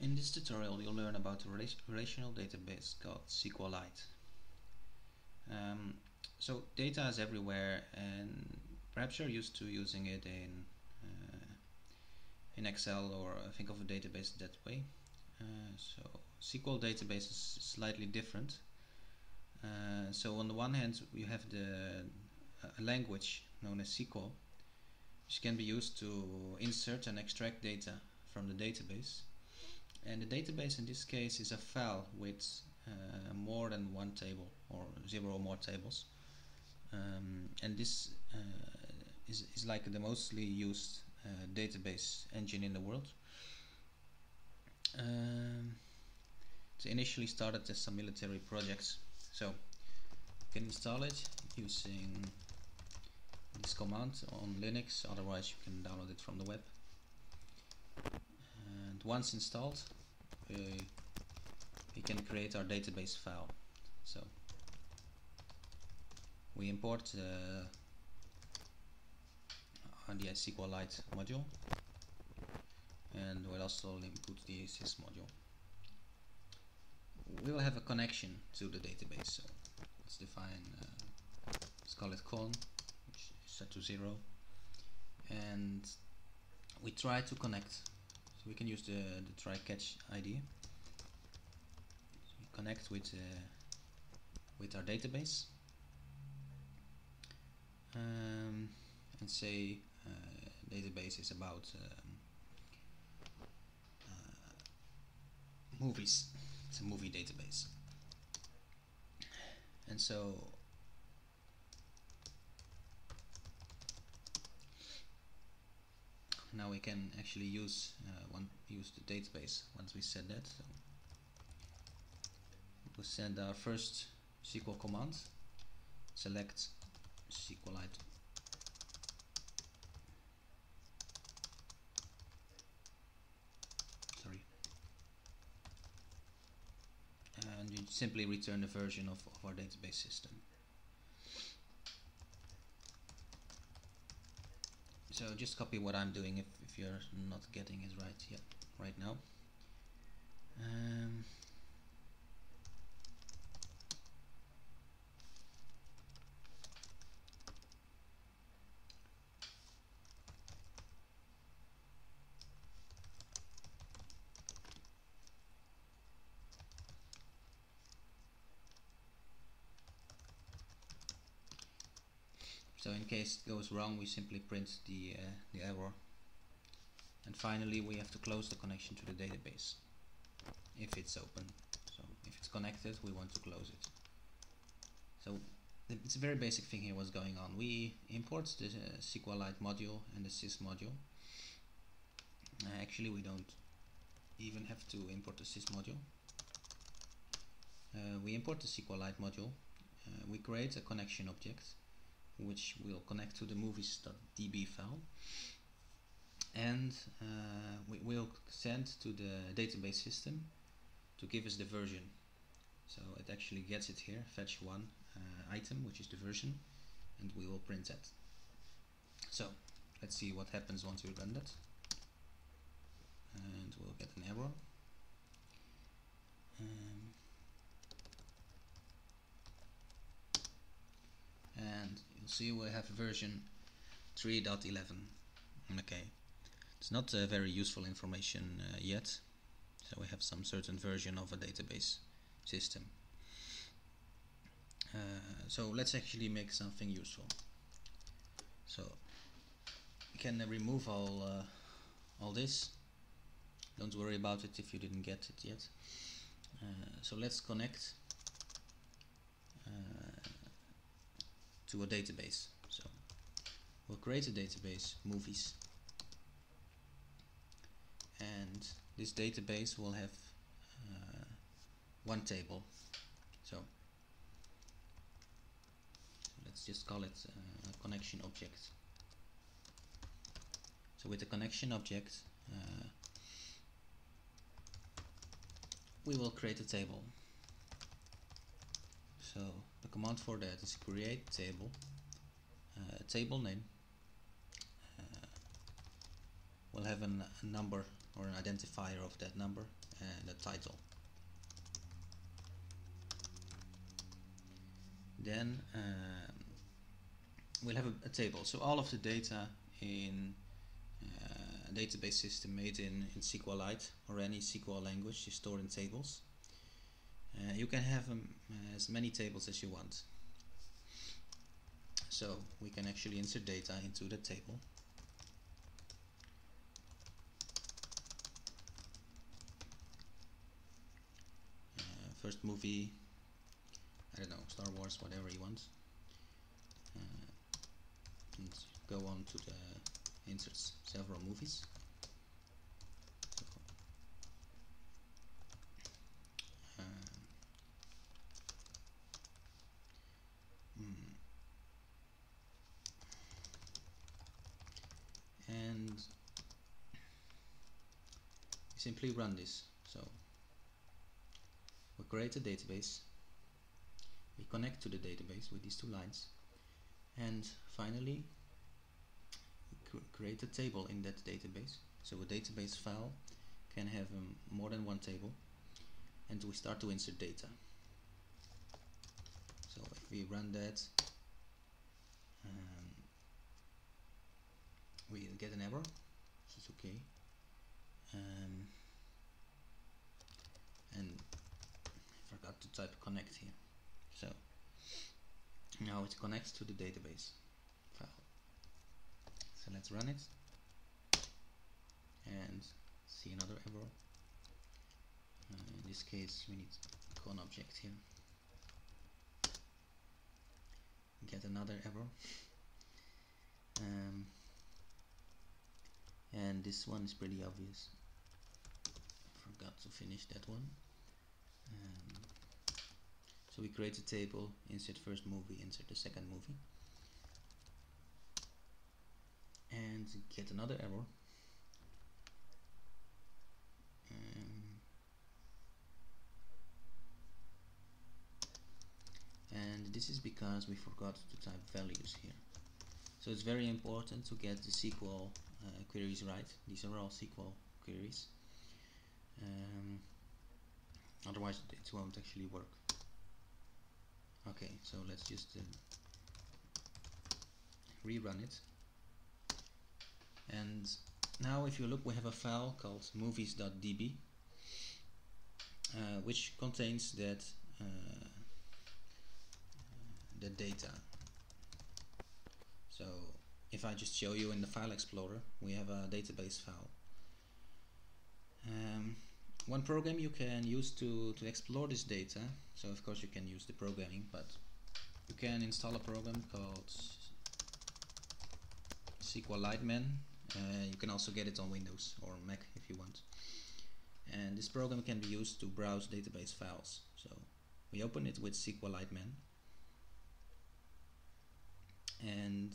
In this tutorial you'll learn about a relational database called SQLite. Um, so data is everywhere and perhaps you're used to using it in uh, in Excel or uh, think of a database that way. Uh, so SQL database is slightly different. Uh, so on the one hand you have the a language known as SQL which can be used to insert and extract data from the database and the database in this case is a file with uh, more than one table or zero or more tables. Um, and this uh, is, is like the mostly used uh, database engine in the world. Um, it initially started as some military projects. So you can install it using this command on Linux? Otherwise you can download it from the web and once installed we, can create our database file. So we import uh, the SQLite module and we'll also input the sys module. We will have a connection to the database so let's define uh, let's call it con which is set to zero. And we try to connect so we can use the, the try catch ID. So connect with uh, with our database um, and say uh, database is about um, uh, movies. It's a movie database, and so now we can actually use uh, one use the database once we set that. So we'll send our first SQL command. Select SQLite sorry. And you simply return the version of, of our database system so just copy what I'm doing if, if you're not getting it right yet right now. Um, so in case it goes wrong we simply print the, uh, the error. And finally we have to close the connection to the database if it's open. So if it's connected we want to close it. So it's a very basic thing here what's going on. We import the uh, SQLite module and the sys module. Uh, actually we don't even have to import the sys module. Uh, we import the SQLite module. Uh, we create a connection object which will connect to the movies.db file and uh, we will send to the database system to give us the version. So it actually gets it here fetch one uh, item which is the version and we will print that. So let's see what happens once we run that. And we'll get an error um, see we have version 3.11 okay. It's not uh, very useful information uh, yet. So we have some certain version of a database system. Uh, so let's actually make something useful. So we can remove all uh, all this. Don't worry about it if you didn't get it yet. Uh, so let's connect. Uh, to a database. So we'll create a database, movies, and this database will have uh, one table. So let's just call it uh, a connection object. So with the connection object, uh, we will create a table. So the command for that is create table, uh, table name. Uh, we'll have an, a number or an identifier of that number and a title. Then um, we'll have a, a, table. So all of the data in uh, a database system made in, in SQLite or any SQL language is stored in tables. Uh, you can have um, as many tables as you want. So we can actually insert data into the table. Uh, first movie, I don't know, Star Wars, whatever you want. Uh, and go on to the inserts several movies. Simply run this. So we create a database, we connect to the database with these two lines, and finally cr create a table in that database. So a database file can have um, more than one table, and we start to insert data. So if we run that, um, we get an error, which is okay um, and I forgot to type connect here. So now it connects to the database file. So let's run it and see another error. Uh, in this case we need con object here. Get another error. Um, and this one is pretty obvious forgot to finish that one. Um, so we create a table insert first movie insert the second movie. And get another error. Um, and this is because we forgot to type values here. So it's very important to get the SQL uh, queries right. These are all SQL queries um, otherwise it won't actually work. Okay so let's just uh, rerun it. And now if you look we have a file called movies.db uh, which contains that uh, the data. So if I just show you in the file explorer we have a database file one program you can use to, to explore this data. So of course you can use the programming but you can install a program called SQLiteman uh, you can also get it on Windows or Mac if you want. And this program can be used to browse database files. So we open it with SQLiteman and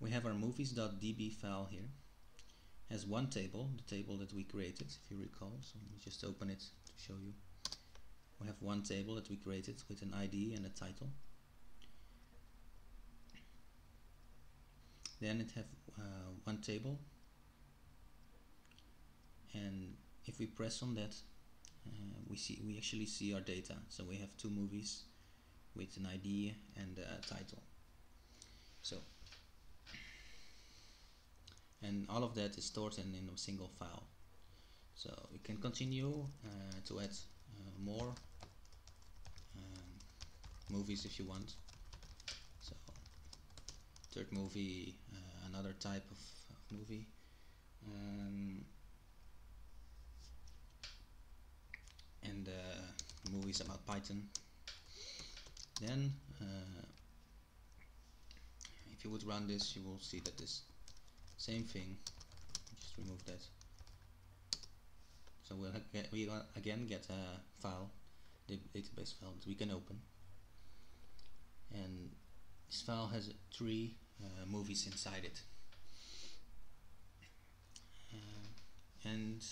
we have our movies.db file here has one table, the table that we created, if you recall. So let me just open it to show you. We have one table that we created with an ID and a title. Then it have uh, one table, and if we press on that, uh, we see we actually see our data. So we have two movies with an ID and a title. So and all of that is stored in, in a single file. So we can continue uh, to add uh, more um, movies if you want. So third movie uh, another type of, movie. Um, and uh, movies about Python. Then uh, if you would run this you will see that this same thing. Just remove that so we'll get, we again get a file the database file that we can open. And this file has three uh, movies inside it. Uh, and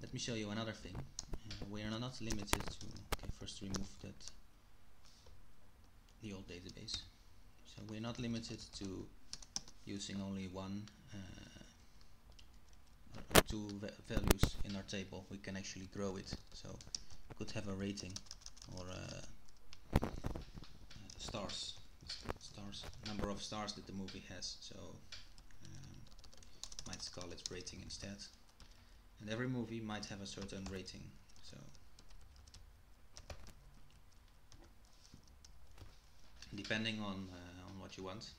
let me show you another thing. Uh, we are not limited to okay first remove that the old database. So we're not limited to using only one uh, two va values in our table, we can actually grow it. So could have a rating or uh, stars, stars, number of stars that the movie has. So um, might call it rating instead. And every movie might have a certain rating. So depending on uh, on what you want.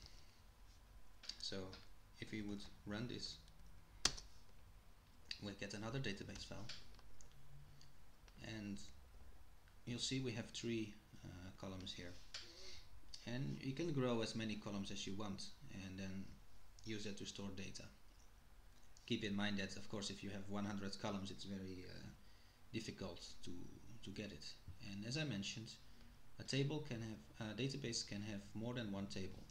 So if we would run this, we'll get another database file, and you'll see we have three uh, columns here. And you can grow as many columns as you want, and then use that to store data. Keep in mind that, of course, if you have 100 columns, it's very uh, difficult to to get it. And as I mentioned, a table can have a database can have more than one table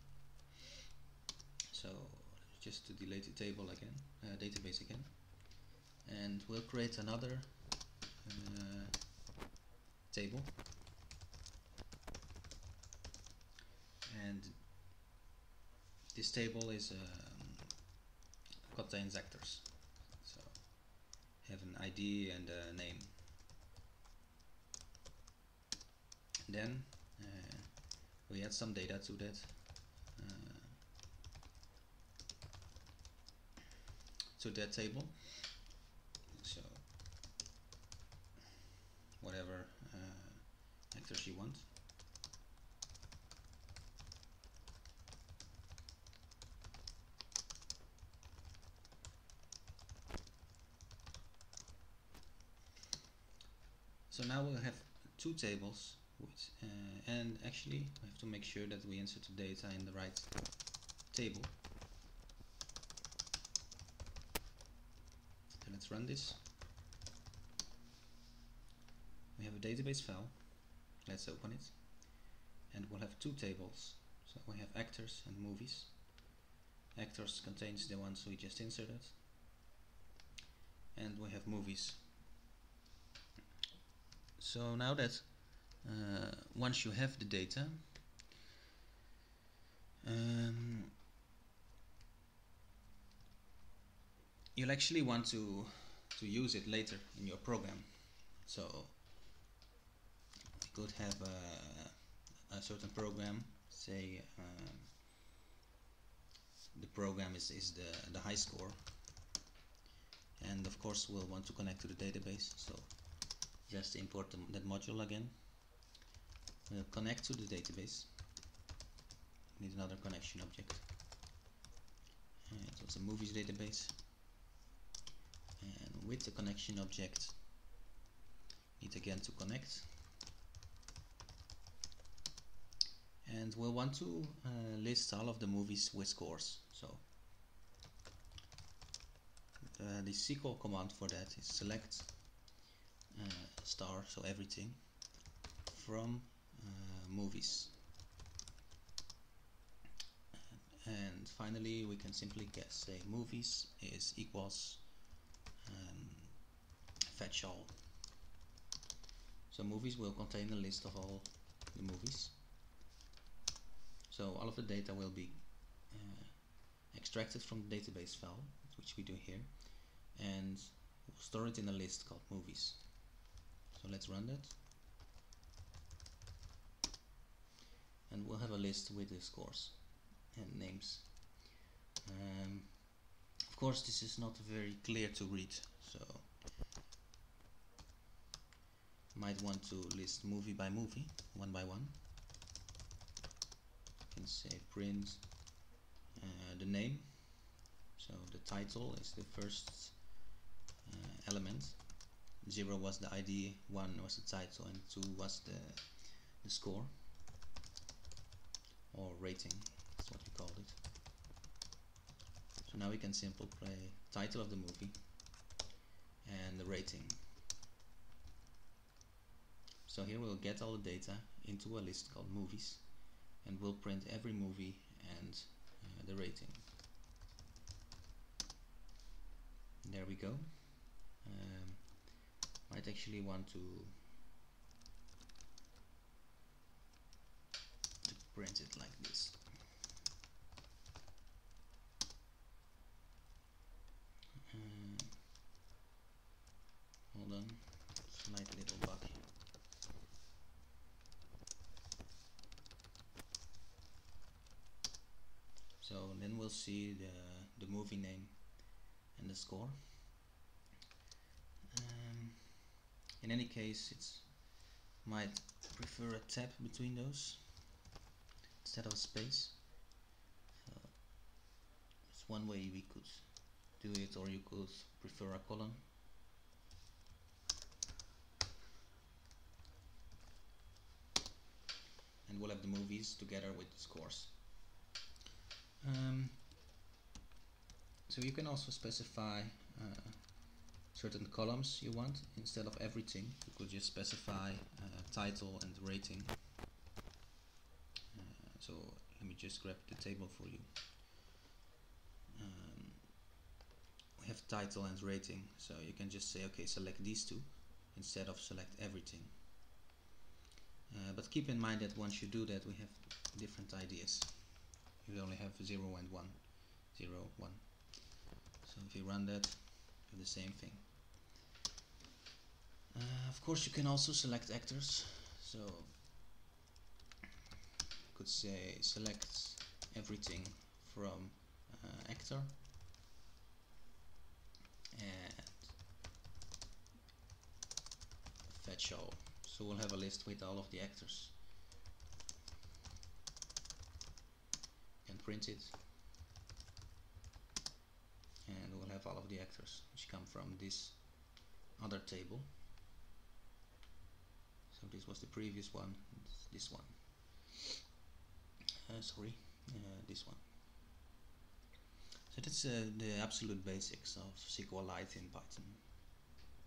so just to delete the table again uh, database again. And we'll create another uh, table. And this table is um, contains actors. So have an ID and a name. Then uh, we add some data to that to that table. So whatever uh, actors you want so now we'll have two tables uh, and actually we have to make sure that we insert the data in the right table so let's run this. We have a database file. Let's open it. And we'll have two tables. So we have actors and movies. Actors contains the ones we just inserted. And we have movies. So now that uh, once you have the data um, you'll actually want to to use it later in your program. So you could have a, a certain program say um, the program is, is the, the high score. And of course we'll want to connect to the database so just import the, that module again. We'll connect to the database. Need another connection object. And so it's a movies database with the connection object need again to connect. And we'll want to uh, list all of the movies with scores so uh, the SQL command for that is select uh, star so everything from uh, movies. And finally we can simply get say movies is equals fetch all. So movies will contain a list of all the movies. So all of the data will be uh, extracted from the database file which we do here and we'll store it in a list called movies. So let's run that. And we'll have a list with the scores and names. Um, of course this is not very clear to read so might want to list movie by movie one by one you can say print uh, the name so the title is the first uh, element 0 was the ID, 1 was the title and 2 was the, the score or rating, that's what we called it. So now we can simply play title of the movie and the rating. So here we'll get all the data into a list called movies and we'll print every movie and uh, the rating. There we go. Um, might actually want to to print it like this um, we'll see the, the movie name and the score. Um, in any case, it's might prefer a tab between those instead of space. So it's one way we could do it, or you could prefer a column. And we'll have the movies together with the scores. Um, so you can also specify uh, certain columns you want instead of everything. You could just specify uh, title and rating. Uh, so let me just grab the table for you. Um, we have title and rating. So you can just say okay select these two instead of select everything. Uh, but keep in mind that once you do that we have different ideas you only have 0 and 1 0 1 so if you run that the same thing. Uh, of course you can also select actors. So you could say select everything from uh, actor. And fetch all. So we'll have a list with all of the actors and print it and we'll have all of the actors which come from this other table. So this was the previous one this one. Uh, sorry uh, this one. So that's uh, the absolute basics of SQLite in Python